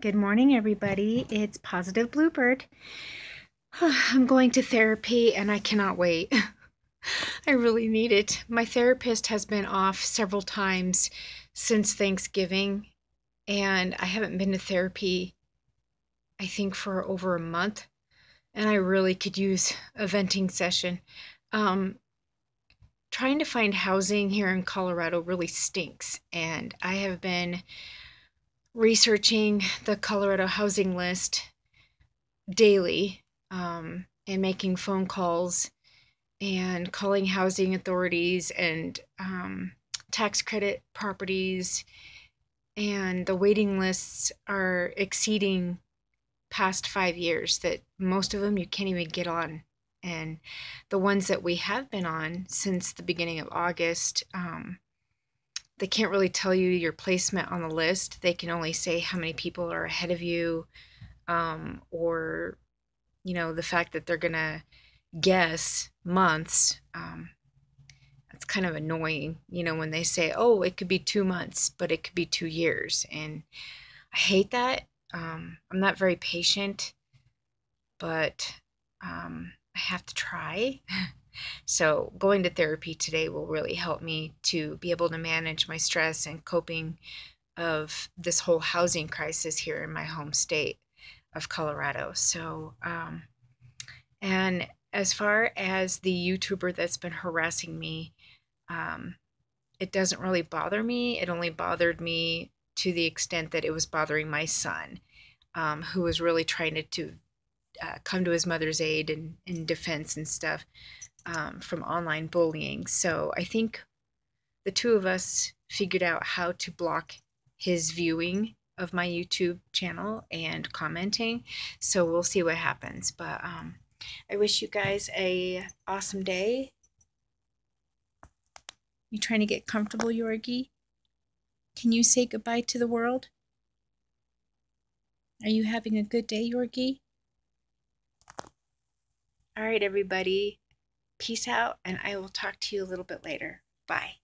Good morning, everybody. It's Positive Bluebird. I'm going to therapy and I cannot wait. I really need it. My therapist has been off several times since Thanksgiving, and I haven't been to therapy, I think, for over a month. And I really could use a venting session. Um, trying to find housing here in Colorado really stinks, and I have been researching the Colorado housing list daily um, and making phone calls and calling housing authorities and um, tax credit properties. And the waiting lists are exceeding past five years, that most of them you can't even get on. And the ones that we have been on since the beginning of August, um, they can't really tell you your placement on the list. They can only say how many people are ahead of you, um, or you know the fact that they're gonna guess months. Um, that's kind of annoying, you know, when they say, "Oh, it could be two months, but it could be two years," and I hate that. Um, I'm not very patient, but um, I have to try. So, going to therapy today will really help me to be able to manage my stress and coping of this whole housing crisis here in my home state of Colorado. So, um, and as far as the YouTuber that's been harassing me, um, it doesn't really bother me. It only bothered me to the extent that it was bothering my son, um, who was really trying to, to uh, come to his mother's aid and in defense and stuff um, from online bullying. So I think the two of us figured out how to block his viewing of my YouTube channel and commenting. So we'll see what happens. But um, I wish you guys a awesome day. You trying to get comfortable, Yorgi? Can you say goodbye to the world? Are you having a good day, Yorgi? All right, everybody. Peace out, and I will talk to you a little bit later. Bye.